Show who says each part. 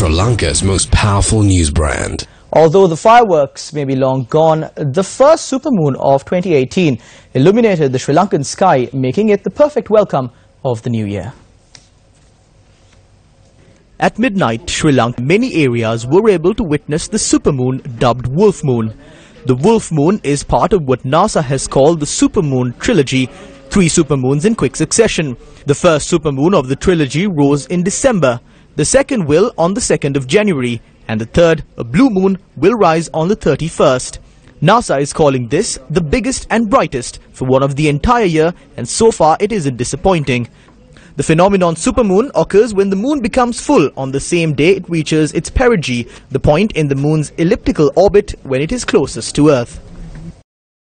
Speaker 1: Sri Lanka's most powerful news brand.
Speaker 2: Although the fireworks may be long gone, the first supermoon of 2018 illuminated the Sri Lankan sky, making it the perfect welcome of the new year. At midnight, Sri Lanka, many areas were able to witness the supermoon dubbed Wolf Moon. The Wolf Moon is part of what NASA has called the Supermoon Trilogy, three supermoons in quick succession. The first supermoon of the trilogy rose in December, the second will on the 2nd of January, and the third, a blue moon, will rise on the 31st. NASA is calling this the biggest and brightest for one of the entire year and so far it isn't disappointing. The phenomenon supermoon occurs when the moon becomes full on the same day it reaches its perigee, the point in the moon's elliptical orbit when it is closest to Earth.